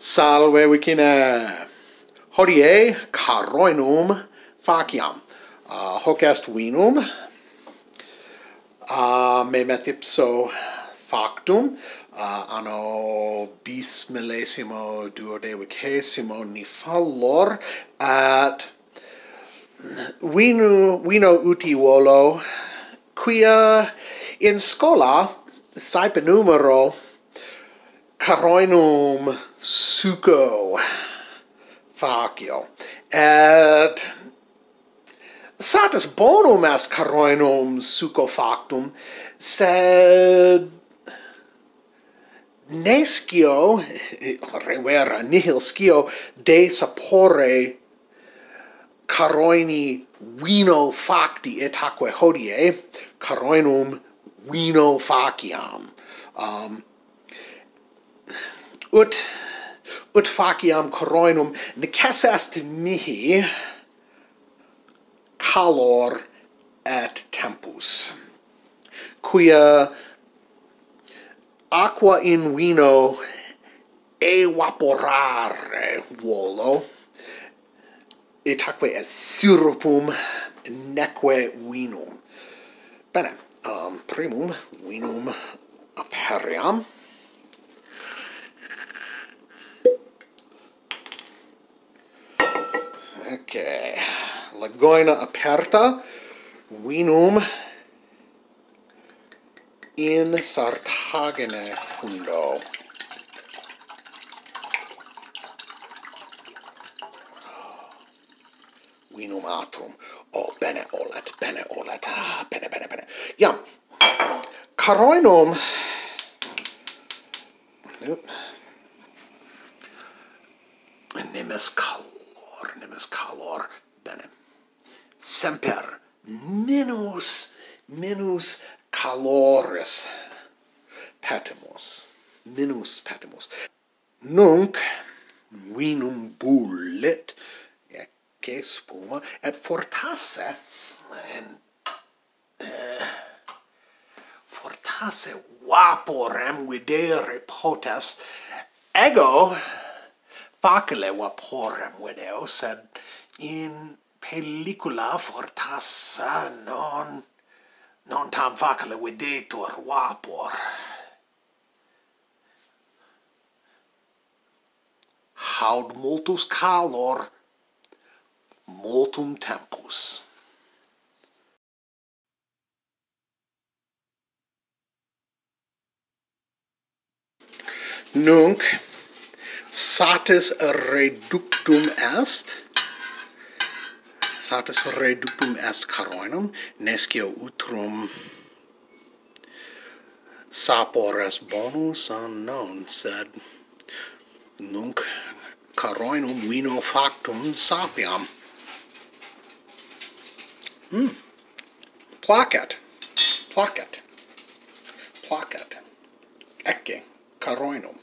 Salve vicine! Hodie caroenum faciam. Uh, hoc est vinum. Uh, me metipso factum. Uh, anno bis millesimo duodecimo nifallor at vinu, vino uti volo quia in scola saepe numero caroinum suco. Facio et satis bonum est caroinum suco factum sed nescio revera nihil scio de sapore caroini vino facti et aquae hodie caroinum vino faciam. Um ut ut faciam coronum necessast mihi calor et tempus quia aqua in vino evaporare volo et aquae est syrupum neque vinum. Bene um primum vinum aperiam. Ok, la goina aperta, vinum in Sartagine fundo. Vinum atum. Oh, bene olet, bene olet, ah, bene, bene, bene. Iam, Caroinum. Nope. Nimes ornemus calor bene semper minus minus caloris patimus, minus patimus. nunc vinum bullet ecce spuma et fortasse en uh, fortasse vapor videre potas ego facile vaporem video, sed in pellicula fortassa non non tam facile videtur vapor. Haud multus calor multum tempus. Nunc satis reductum est? Satis reductum est caroinum nescio utrum. Sapor est bonus unknown sed nunc caroinum vino factum sapiam. Hmm. Placet placet placet ecce caroinum